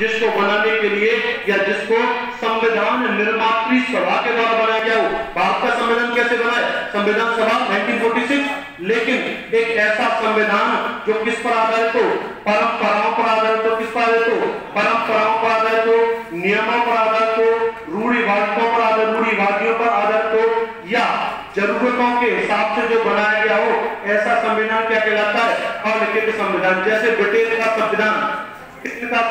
जिसको बनाने के लिए या जिसको संविधान निर्मात्री सभा के द्वारा बनाया गया हो। भारत का संविधान कैसे बना है? संविधान सभा 1946 लेकिन एक ऐसा संविधान जो किस पर आधारित हो? परंपराओं पर आधारित हो, किस पर आधारित हो? परंपराओं पर आधारित हो, नियमों पर आधारित हो रूढ़िवादियों पर आधारित रूढ़िवादियों पर आधारित हो, या जरूरतों के हिसाब से जो बनाया गया हो, ऐसा संविधान क्या कहलाता है? अलिखित संविधान। जैसे ब्रिटेन का संविधान का